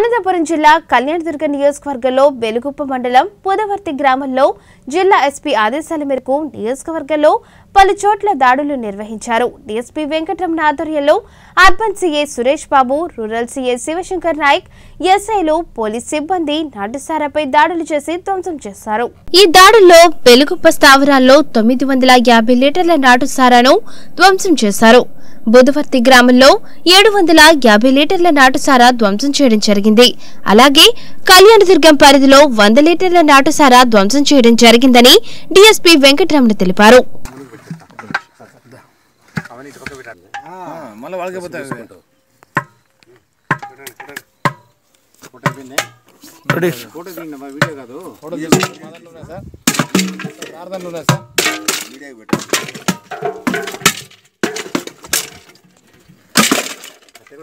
అనంతపురం జిల్లా కళ్యాణదుర్గ నియోజకవర్గంలో వెలుగుప్ప మండలం పుదవర్తి గ్రామంలో జిల్లా ఎస్పీ ఆదేశాల మేరకు నియోజకవర్గంలో పలు చోట్ల దాడులు నిర్వహించారు. డీఎస్పీ వెంకటరమణ ఆధ్వర్యంలో urban CA Suresh Babu rural CA Shivashankar Naik ఎస్ఐలు పోలీస్ సిబ్బంది నాటుసారాపై దాడులు చేసి ధ్వంసం చేశారు. ఈ దాడుల్లో వెలుగుప్ప స్థావరాల్లో తొమ్మిది వందల యాభై లీటర్ల నాటుసారాను ధ్వంసం చేశారు. బుధవర్తి గ్రామంలో ఏడు వందల యాభై లీటర్ల నాటుసారా ధ్వంసం చేయడం జరిగింది. అలాగే కళ్యాణదుర్గం పరిధిలో వంద లీటర్ల నాటుసారా ధ్వంసం చేయడం జరిగిందని డీఎస్పీ వెంకటరమణ తెలిపారు. వీడియో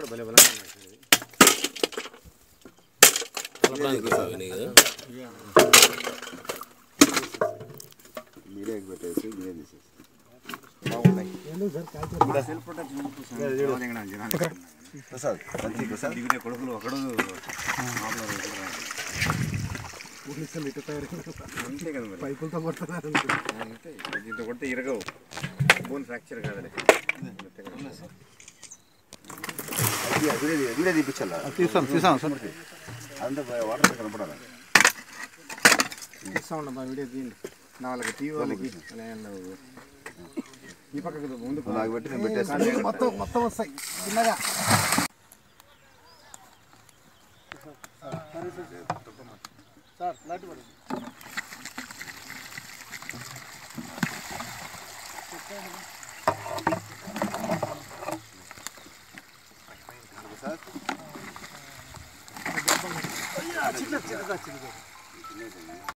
భలే బలంగా ఉన్నాయి సార్ ఇది. మీడియాకి పెట్టేసి మీడియా తీసేసి బాగున్నాయి సెల్ఫ్ ప్రొటెక్షన్ ఉంటుంది సార్. ఎవరు ఎక్కడ జనాలు ప్రసాద్ బంతి ప్రసాద్ దిగుతే కొడుకులు ఒకడు అంతే కదా మరి పైపులతో కొడుతున్నారు అంతే దీంతో కొడితే ఇరగవు బోన్ ఫ్రాక్చర్ కాదని వీడియో తీపించాలి తీస్తాం తీసాం సార్ అంతే వాటర్ కనపడాలి తీస్తా ఉండమ్మా వీడియో తీయండి నా వాళ్ళకి టీవీ వాళ్ళకి ఈ పక్కకి ముందు నాకు పెట్టి నేను పెట్టేస్తాను మొత్తం మొత్తం వస్తాయి చిన్నగా సార్ నాటి 这个，这个，这个，这个。